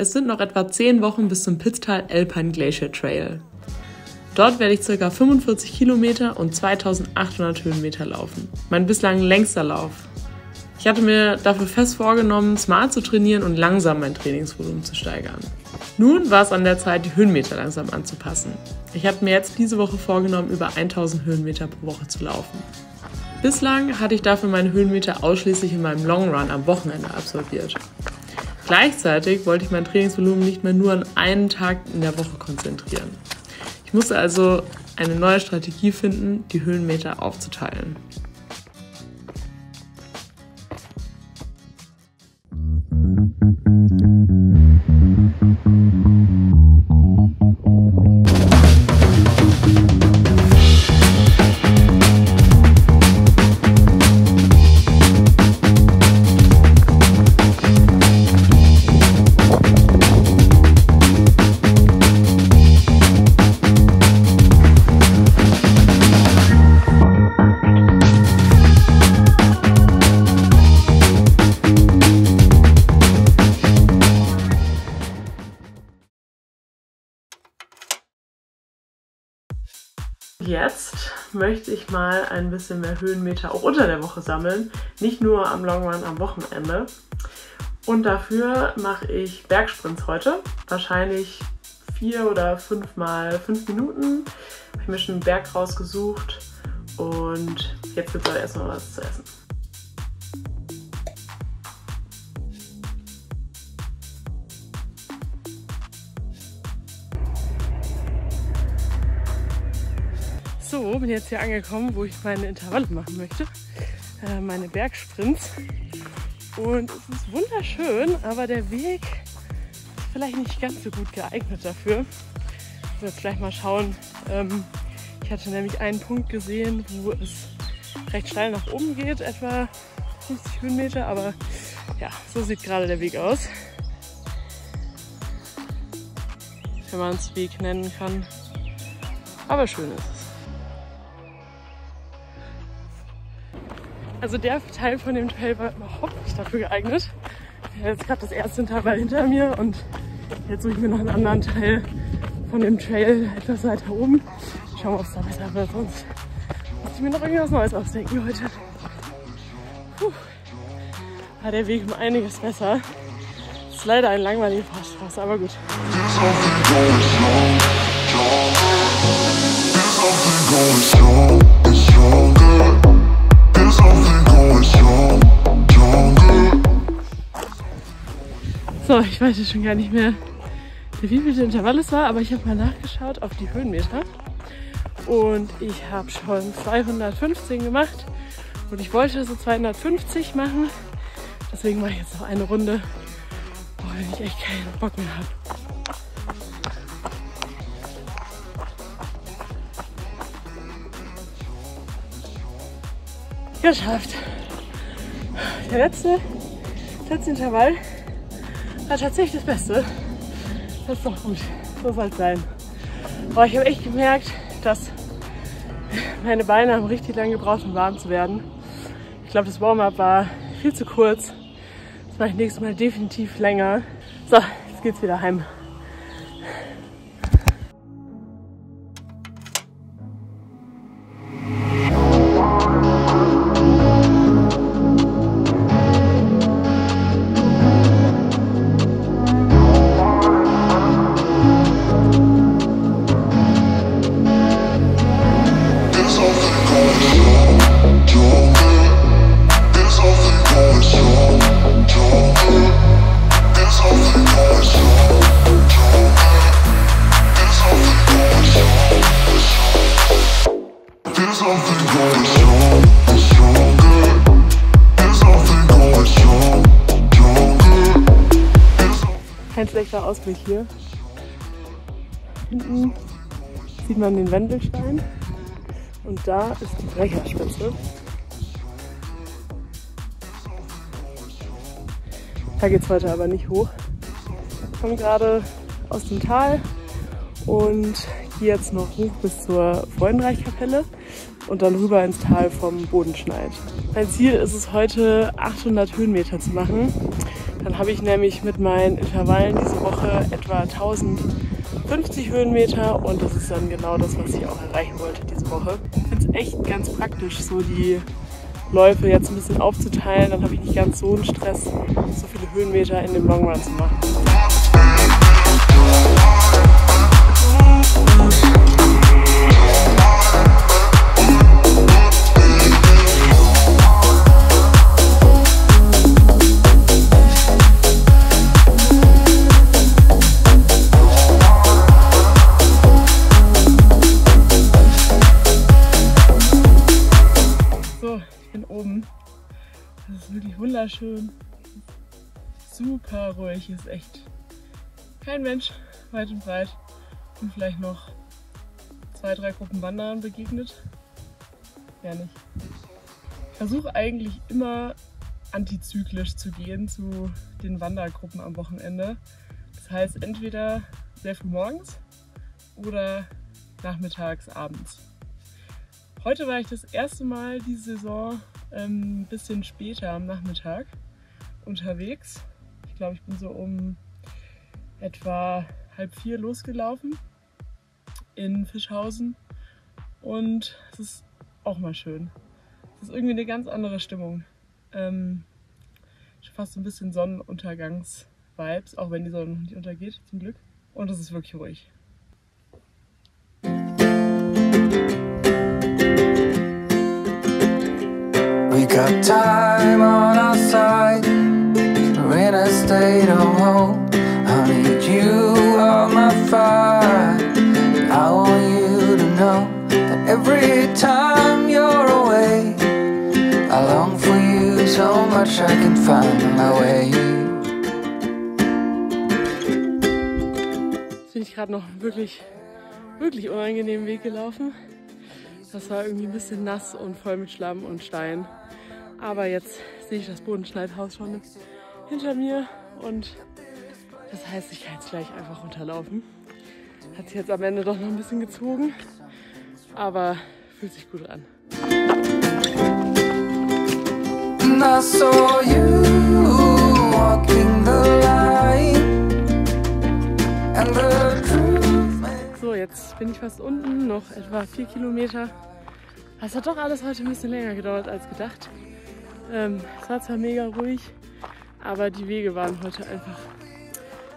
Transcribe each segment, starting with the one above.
Es sind noch etwa 10 Wochen bis zum Pitztal Alpine Glacier Trail. Dort werde ich ca. 45 Kilometer und 2800 Höhenmeter laufen. Mein bislang längster Lauf. Ich hatte mir dafür fest vorgenommen, smart zu trainieren und langsam mein Trainingsvolumen zu steigern. Nun war es an der Zeit, die Höhenmeter langsam anzupassen. Ich habe mir jetzt diese Woche vorgenommen, über 1000 Höhenmeter pro Woche zu laufen. Bislang hatte ich dafür meine Höhenmeter ausschließlich in meinem Long Run am Wochenende absolviert. Gleichzeitig wollte ich mein Trainingsvolumen nicht mehr nur an einen Tag in der Woche konzentrieren. Ich musste also eine neue Strategie finden, die Höhenmeter aufzuteilen. Möchte ich mal ein bisschen mehr Höhenmeter auch unter der Woche sammeln, nicht nur am Long Run am Wochenende. Und dafür mache ich Bergsprints heute, wahrscheinlich vier oder fünf mal fünf Minuten. Habe ich mir schon einen Berg rausgesucht und jetzt gibt es aber erstmal was zu essen. So, bin jetzt hier angekommen, wo ich meine Intervalle machen möchte. Äh, meine Bergsprints. Und es ist wunderschön, aber der Weg ist vielleicht nicht ganz so gut geeignet dafür. Ich jetzt gleich mal schauen. Ähm, ich hatte nämlich einen Punkt gesehen, wo es recht steil nach oben geht, etwa 50 Höhenmeter, aber ja, so sieht gerade der Weg aus. Wenn man es Weg nennen kann. Aber schön ist es. Also der Teil von dem Trail war überhaupt nicht dafür geeignet. Jetzt gerade das erste Intervall hinter mir und jetzt suche ich mir noch einen anderen Teil von dem Trail etwas weiter oben. Schauen wir, ob es da besser wird, sonst muss ich mir noch irgendwas Neues ausdenken heute. Puh. War der Weg um einiges besser. Ist leider ein langweiliger Fahrstraße, aber gut. So, ich weiß jetzt schon gar nicht mehr, wie viel Intervall es war, aber ich habe mal nachgeschaut auf die Höhenmeter. Und ich habe schon 215 gemacht und ich wollte so 250 machen. Deswegen mache ich jetzt noch eine Runde, weil ich echt keinen Bock mehr habe. Geschafft. Der letzte, letzte Intervall war tatsächlich das Beste. Das ist doch gut. So soll es sein. Aber ich habe echt gemerkt, dass meine Beine haben richtig lange gebraucht, um warm zu werden. Ich glaube, das Warm-up war viel zu kurz. Das mache ich nächstes Mal definitiv länger. So, jetzt geht's wieder heim. Schlechter Ausblick hier. Hinten sieht man den Wendelstein und da ist die Brecherspitze. Da geht es heute aber nicht hoch. Ich komme gerade aus dem Tal und gehe jetzt noch hoch bis zur Freudenreichkapelle und dann rüber ins Tal vom Bodenschneid. Mein Ziel ist es heute 800 Höhenmeter zu machen. Dann habe ich nämlich mit meinen Intervallen diese Woche etwa 1050 Höhenmeter und das ist dann genau das, was ich auch erreichen wollte diese Woche. Ich finde es echt ganz praktisch, so die Läufe jetzt ein bisschen aufzuteilen. Dann habe ich nicht ganz so einen Stress, so viele Höhenmeter in dem Long Run zu machen. Wunderschön. Super ruhig, ist echt kein Mensch weit und breit. Und vielleicht noch zwei, drei Gruppen Wandern begegnet. Ja nicht. Ich versuche eigentlich immer antizyklisch zu gehen zu den Wandergruppen am Wochenende. Das heißt entweder sehr früh morgens oder nachmittags, abends. Heute war ich das erste Mal diese Saison ähm, ein bisschen später am Nachmittag unterwegs. Ich glaube, ich bin so um etwa halb vier losgelaufen in Fischhausen und es ist auch mal schön. Es ist irgendwie eine ganz andere Stimmung. Ähm, fast so ein bisschen Sonnenuntergangs-Vibes, auch wenn die Sonne noch nicht untergeht, zum Glück. Und es ist wirklich ruhig. Got time on our side We're in a state of home I need you on my fire I want you to know That every time you're away I long for you so much I can find my way Bin ich gerade noch wirklich, wirklich unangenehmen Weg gelaufen. Das war irgendwie ein bisschen nass und voll mit Schlamm und Stein. Aber jetzt sehe ich das Bodenschneidhaus schon hinter mir und das heißt, ich kann jetzt gleich einfach runterlaufen. Hat sich jetzt am Ende doch noch ein bisschen gezogen, aber fühlt sich gut an. So, jetzt bin ich fast unten, noch etwa vier Kilometer. Es hat doch alles heute ein bisschen länger gedauert als gedacht. Ähm, es war zwar mega ruhig, aber die Wege waren heute einfach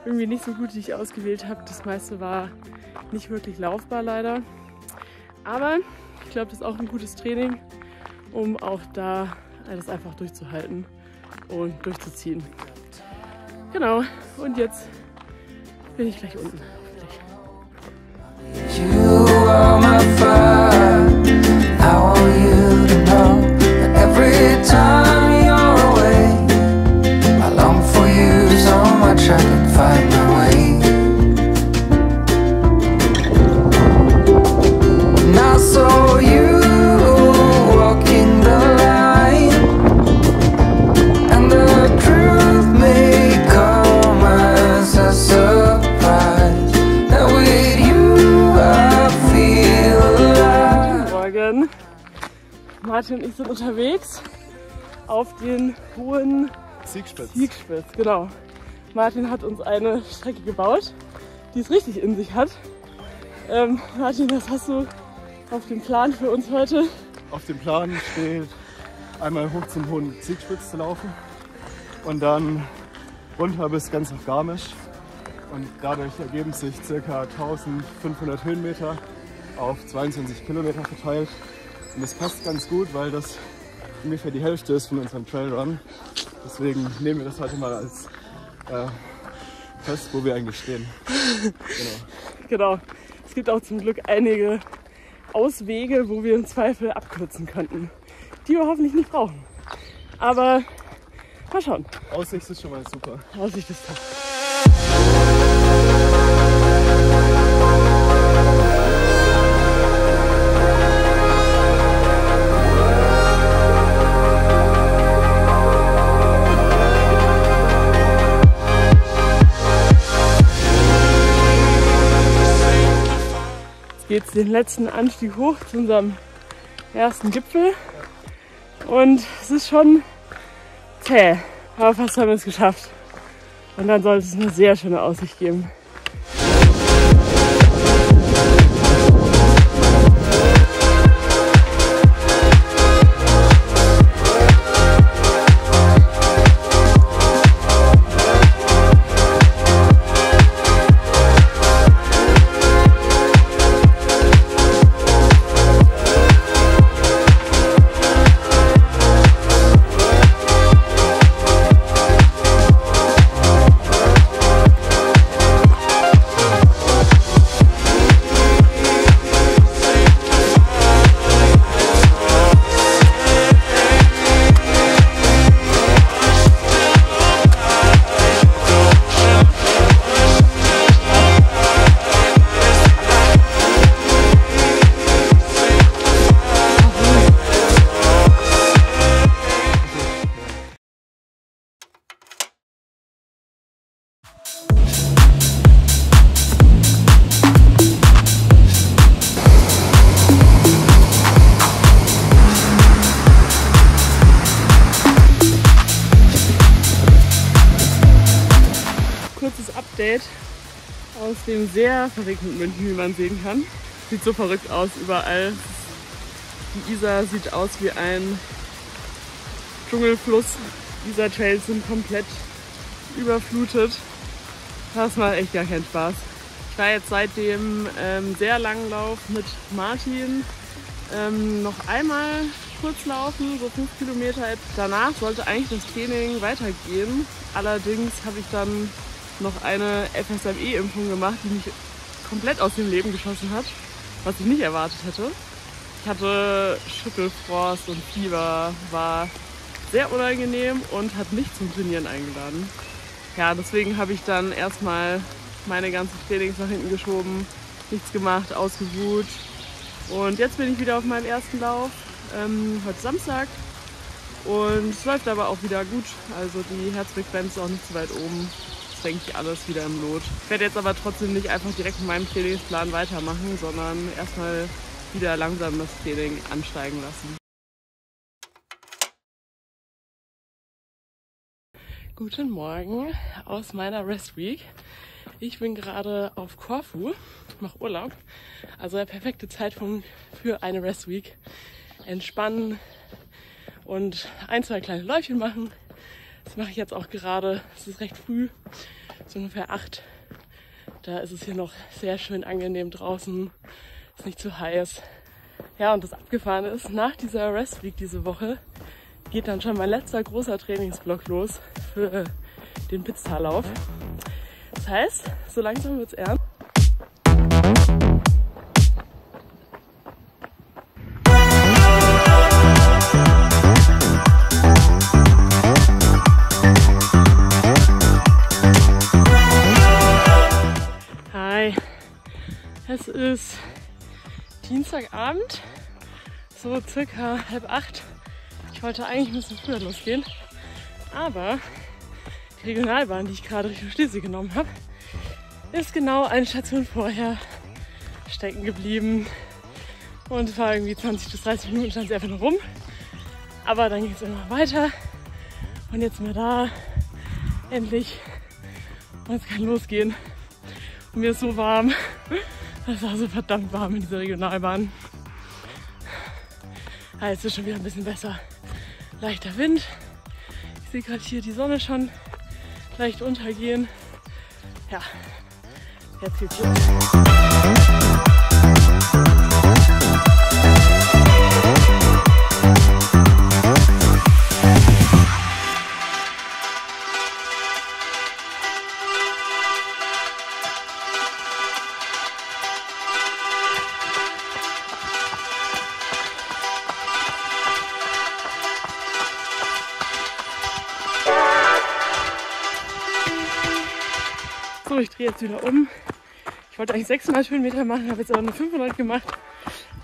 irgendwie nicht so gut, die ich ausgewählt habe. Das meiste war nicht wirklich laufbar leider. Aber ich glaube, das ist auch ein gutes Training, um auch da alles einfach durchzuhalten und durchzuziehen. Genau, und jetzt bin ich gleich unten. You und sind unterwegs auf den hohen Siegspitz. Siegspitz, genau. Martin hat uns eine Strecke gebaut, die es richtig in sich hat. Ähm, Martin, was hast du auf dem Plan für uns heute? Auf dem Plan steht einmal hoch zum hohen Siegspitz zu laufen und dann runter bis ganz nach Garmisch. Und dadurch ergeben sich ca. 1500 Höhenmeter auf 22 Kilometer verteilt. Und das passt ganz gut, weil das ungefähr die Hälfte ist von unserem Trailrun. Deswegen nehmen wir das heute mal als äh, fest, wo wir eigentlich stehen. genau. genau. Es gibt auch zum Glück einige Auswege, wo wir im Zweifel abkürzen könnten, die wir hoffentlich nicht brauchen. Aber mal schauen. Aussicht ist schon mal super. Aussicht ist top. Geht es den letzten Anstieg hoch zu unserem ersten Gipfel. Und es ist schon zäh, aber fast haben wir es geschafft. Und dann sollte es eine sehr schöne Aussicht geben. Update aus dem sehr verregneten München, wie man sehen kann. Sieht so verrückt aus überall. Die Isar sieht aus wie ein Dschungelfluss. Isar Trails sind komplett überflutet. Das macht echt gar keinen Spaß. Ich war jetzt seit dem ähm, sehr langen Lauf mit Martin ähm, noch einmal kurz laufen, so fünf Kilometer. Danach sollte eigentlich das Training weitergehen. Allerdings habe ich dann noch eine FSME-Impfung gemacht, die mich komplett aus dem Leben geschossen hat, was ich nicht erwartet hätte. Ich hatte Schüttelfrost und Fieber, war sehr unangenehm und hat mich zum Trainieren eingeladen. Ja, deswegen habe ich dann erstmal meine ganzen Trainings nach hinten geschoben, nichts gemacht, ausgeruht. Und jetzt bin ich wieder auf meinem ersten Lauf, ähm, heute Samstag. Und es läuft aber auch wieder gut. Also die Herzfrequenz ist auch nicht zu weit oben denke ich, alles wieder im Lot. Ich werde jetzt aber trotzdem nicht einfach direkt mit meinem Trainingsplan weitermachen, sondern erstmal wieder langsam das Training ansteigen lassen. Guten Morgen aus meiner Rest Week. Ich bin gerade auf Korfu, mache Urlaub. Also der perfekte Zeitpunkt für eine Rest Week. Entspannen und ein, zwei kleine Läufchen machen. Das mache ich jetzt auch gerade. Es ist recht früh, so ungefähr acht. Da ist es hier noch sehr schön angenehm draußen. Ist nicht zu heiß. Ja, und das Abgefahrene ist, nach dieser Rest Week diese Woche geht dann schon mein letzter großer Trainingsblock los für den Pitztallauf. Das heißt, so langsam wird's ernst. Es ist Dienstagabend, so circa halb acht. Ich wollte eigentlich ein bisschen früher losgehen, aber die Regionalbahn, die ich gerade Richtung Schleswig genommen habe, ist genau eine Station vorher stecken geblieben. Und war irgendwie 20 bis 30 Minuten, stand sie einfach nur rum. Aber dann ging es immer weiter. Und jetzt sind wir da. Endlich. Und es kann losgehen. Und mir ist so warm. Es war so verdammt warm in dieser Regionalbahn. Ah, jetzt ist schon wieder ein bisschen besser. Leichter Wind. Ich sehe gerade hier die Sonne schon leicht untergehen. Ja, jetzt geht's los. Ich drehe jetzt wieder um. Ich wollte eigentlich 600 Höhenmeter machen, habe jetzt aber nur 500 gemacht.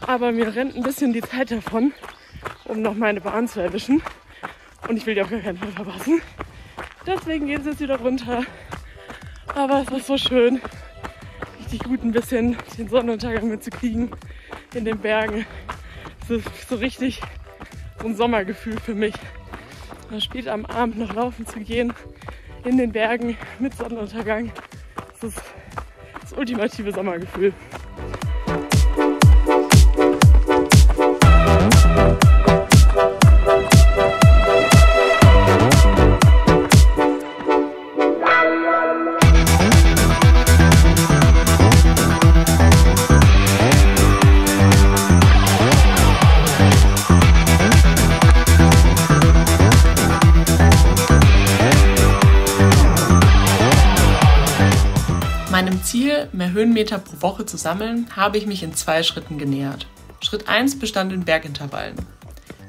Aber mir rennt ein bisschen die Zeit davon, um noch meine Bahn zu erwischen. Und ich will die auf gar keinen Fall verpassen. Deswegen geht es jetzt wieder runter. Aber es ist so schön, richtig gut ein bisschen den Sonnenuntergang mitzukriegen in den Bergen. Es ist so richtig so ein Sommergefühl für mich. Spät am Abend noch laufen zu gehen, in den Bergen mit Sonnenuntergang. Das ist das ultimative Sommergefühl. Höhenmeter pro Woche zu sammeln, habe ich mich in zwei Schritten genähert. Schritt 1 bestand in Bergintervallen.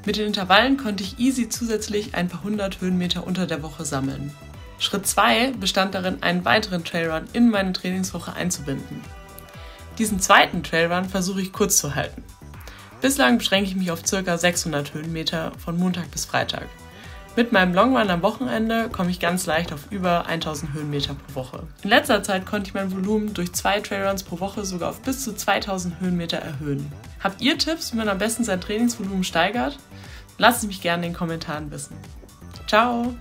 Mit den Intervallen konnte ich easy zusätzlich ein paar hundert Höhenmeter unter der Woche sammeln. Schritt 2 bestand darin, einen weiteren Trailrun in meine Trainingswoche einzubinden. Diesen zweiten Trailrun versuche ich kurz zu halten. Bislang beschränke ich mich auf ca. 600 Höhenmeter von Montag bis Freitag. Mit meinem Longrun am Wochenende komme ich ganz leicht auf über 1000 Höhenmeter pro Woche. In letzter Zeit konnte ich mein Volumen durch zwei Trailruns pro Woche sogar auf bis zu 2000 Höhenmeter erhöhen. Habt ihr Tipps, wie man am besten sein Trainingsvolumen steigert? Lasst es mich gerne in den Kommentaren wissen. Ciao!